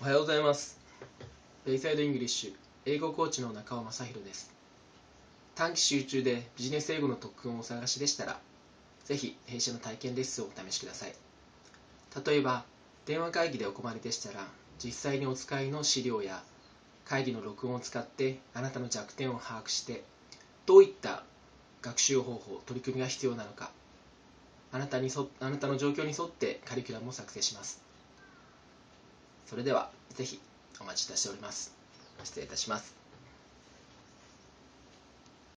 おはようございます。ベイサイドイングリッシュ英語コーチの中尾正弘です。短期集中でビジネス英語の特訓をお探しでしたらぜひ弊社の体験レッスンをお試しください。例えば電話会議でお困りでしたら実際にお使いの資料や会議の録音を使ってあなたの弱点を把握してどういった学習方法取り組みが必要なのかあなたにそあなたの状況に沿ってカリキュラムを作成します。それではぜひお待ちいたしております。失礼いたします。